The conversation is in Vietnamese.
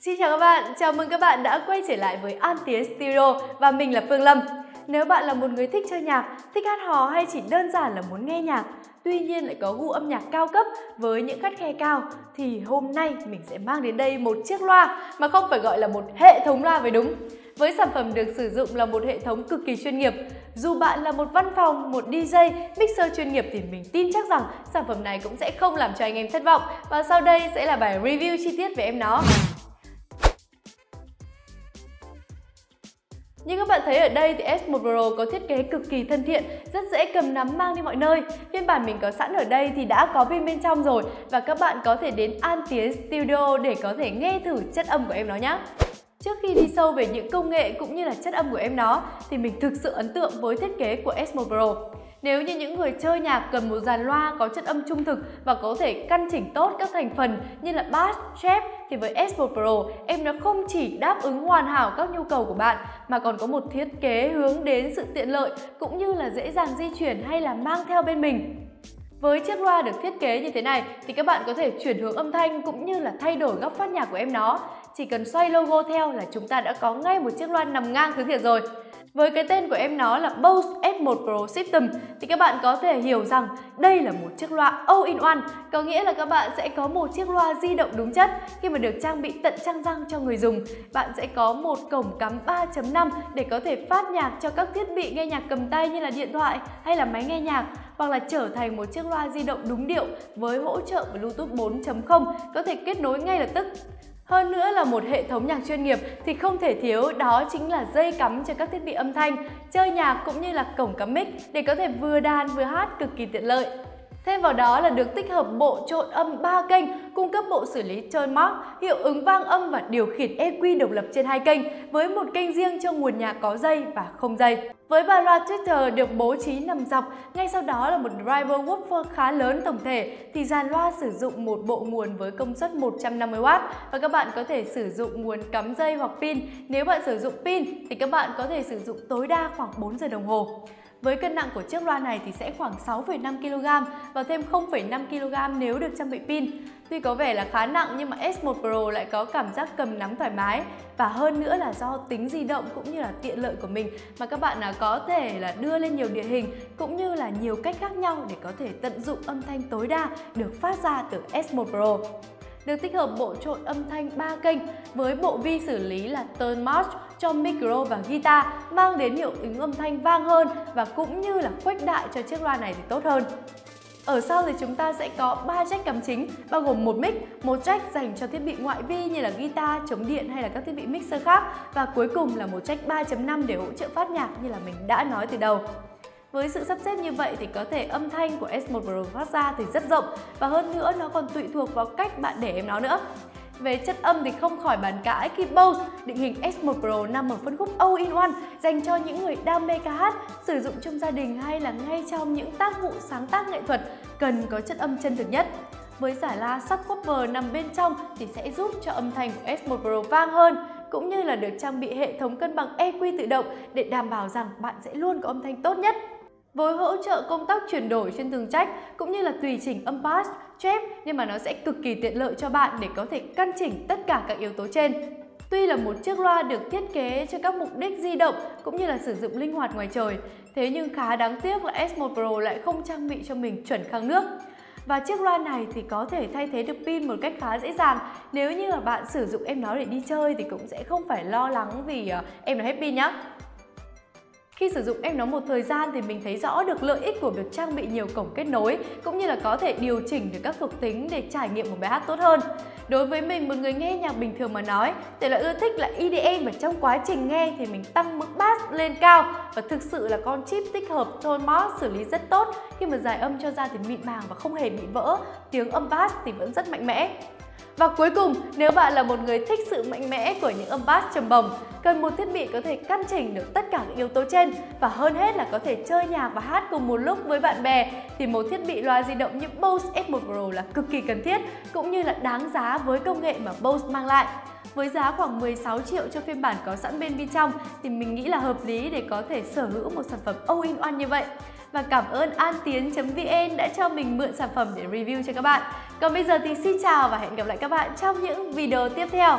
Xin chào các bạn, chào mừng các bạn đã quay trở lại với An Tiến Studio và mình là Phương Lâm. Nếu bạn là một người thích chơi nhạc, thích hát hò hay chỉ đơn giản là muốn nghe nhạc, tuy nhiên lại có gu âm nhạc cao cấp với những khắt khe cao thì hôm nay mình sẽ mang đến đây một chiếc loa mà không phải gọi là một hệ thống loa mới đúng. Với sản phẩm được sử dụng là một hệ thống cực kỳ chuyên nghiệp. Dù bạn là một văn phòng, một DJ, mixer chuyên nghiệp thì mình tin chắc rằng sản phẩm này cũng sẽ không làm cho anh em thất vọng. Và sau đây sẽ là bài review chi tiết về em nó. Như các bạn thấy ở đây thì S1 Pro có thiết kế cực kỳ thân thiện, rất dễ cầm nắm mang đi mọi nơi. Phiên bản mình có sẵn ở đây thì đã có pin bên trong rồi và các bạn có thể đến An Tiến Studio để có thể nghe thử chất âm của em nó nhé. Trước khi đi sâu về những công nghệ cũng như là chất âm của em nó thì mình thực sự ấn tượng với thiết kế của S1 Pro. Nếu như những người chơi nhạc cần một dàn loa có chất âm trung thực và có thể căn chỉnh tốt các thành phần như là bass, treble, thì với S1 Pro em nó không chỉ đáp ứng hoàn hảo các nhu cầu của bạn mà còn có một thiết kế hướng đến sự tiện lợi cũng như là dễ dàng di chuyển hay là mang theo bên mình. Với chiếc loa được thiết kế như thế này thì các bạn có thể chuyển hướng âm thanh cũng như là thay đổi góc phát nhạc của em nó. Chỉ cần xoay logo theo là chúng ta đã có ngay một chiếc loa nằm ngang thứ thiệt rồi. Với cái tên của em nó là Bose S1 Pro System thì các bạn có thể hiểu rằng đây là một chiếc loa all-in-one có nghĩa là các bạn sẽ có một chiếc loa di động đúng chất khi mà được trang bị tận trang răng cho người dùng. Bạn sẽ có một cổng cắm 3.5 để có thể phát nhạc cho các thiết bị nghe nhạc cầm tay như là điện thoại hay là máy nghe nhạc, hoặc là trở thành một chiếc loa di động đúng điệu với hỗ trợ Bluetooth 4.0 có thể kết nối ngay lập tức. Hơn nữa là một hệ thống nhạc chuyên nghiệp thì không thể thiếu đó chính là dây cắm cho các thiết bị âm thanh, chơi nhạc cũng như là cổng cắm mic để có thể vừa đàn vừa hát cực kỳ tiện lợi. Thêm vào đó là được tích hợp bộ trộn âm 3 kênh, cung cấp bộ xử lý trơn mark, hiệu ứng vang âm và điều khiển EQ độc lập trên hai kênh với một kênh riêng cho nguồn nhạc có dây và không dây. Với ba loa Twitter được bố trí nằm dọc, ngay sau đó là một driver woofer khá lớn tổng thể thì dàn loa sử dụng một bộ nguồn với công suất 150W và các bạn có thể sử dụng nguồn cắm dây hoặc pin. Nếu bạn sử dụng pin thì các bạn có thể sử dụng tối đa khoảng 4 giờ đồng hồ. Với cân nặng của chiếc loa này thì sẽ khoảng 6,5 kg và thêm 0,5 kg nếu được trang bị pin. Tuy có vẻ là khá nặng nhưng mà S1 Pro lại có cảm giác cầm nắm thoải mái và hơn nữa là do tính di động cũng như là tiện lợi của mình mà các bạn à, có thể là đưa lên nhiều địa hình cũng như là nhiều cách khác nhau để có thể tận dụng âm thanh tối đa được phát ra từ S1 Pro được tích hợp bộ trộn âm thanh 3 kênh với bộ vi xử lý là tone March cho micro và guitar mang đến hiệu ứng âm thanh vang hơn và cũng như là khuếch đại cho chiếc loa này thì tốt hơn. Ở sau thì chúng ta sẽ có 3 jack cắm chính bao gồm một mic, một jack dành cho thiết bị ngoại vi như là guitar, chống điện hay là các thiết bị mixer khác và cuối cùng là một jack 3.5 để hỗ trợ phát nhạc như là mình đã nói từ đầu. Với sự sắp xếp như vậy thì có thể âm thanh của S1 Pro phát ra thì rất rộng và hơn nữa nó còn tùy thuộc vào cách bạn để em nó nữa. Về chất âm thì không khỏi bàn cãi khi Bose định hình S1 Pro nằm ở phân khúc all-in-one dành cho những người đam mê ca hát, sử dụng trong gia đình hay là ngay trong những tác vụ sáng tác nghệ thuật cần có chất âm chân thực nhất. Với giải la subwoofer nằm bên trong thì sẽ giúp cho âm thanh của S1 Pro vang hơn cũng như là được trang bị hệ thống cân bằng EQ tự động để đảm bảo rằng bạn sẽ luôn có âm thanh tốt nhất với hỗ trợ công tác chuyển đổi trên tường trách cũng như là tùy chỉnh âm bass, chép nhưng mà nó sẽ cực kỳ tiện lợi cho bạn để có thể căn chỉnh tất cả các yếu tố trên. Tuy là một chiếc loa được thiết kế cho các mục đích di động cũng như là sử dụng linh hoạt ngoài trời, thế nhưng khá đáng tiếc là S1 Pro lại không trang bị cho mình chuẩn kháng nước. Và chiếc loa này thì có thể thay thế được pin một cách khá dễ dàng. Nếu như là bạn sử dụng em nó để đi chơi thì cũng sẽ không phải lo lắng vì ờ, em nó hết pin nhé. Khi sử dụng em nó một thời gian thì mình thấy rõ được lợi ích của việc trang bị nhiều cổng kết nối cũng như là có thể điều chỉnh được các thuộc tính để trải nghiệm một bài hát tốt hơn. Đối với mình, một người nghe nhạc bình thường mà nói, thể loại ưa thích là EDM và trong quá trình nghe thì mình tăng mức bass lên cao và thực sự là con chip tích hợp tone mod xử lý rất tốt khi mà giải âm cho ra thì mịn màng và không hề bị vỡ, tiếng âm bass thì vẫn rất mạnh mẽ. Và cuối cùng, nếu bạn là một người thích sự mạnh mẽ của những âm bass trầm bồng, cần một thiết bị có thể căn chỉnh được tất cả các yếu tố trên và hơn hết là có thể chơi nhạc và hát cùng một lúc với bạn bè thì một thiết bị loa di động như Bose S1 Pro là cực kỳ cần thiết cũng như là đáng giá với công nghệ mà Bose mang lại. Với giá khoảng 16 triệu cho phiên bản có sẵn bên bên trong, thì mình nghĩ là hợp lý để có thể sở hữu một sản phẩm all-in-one như vậy và cảm ơn antiến.vn đã cho mình mượn sản phẩm để review cho các bạn. Còn bây giờ thì xin chào và hẹn gặp lại các bạn trong những video tiếp theo.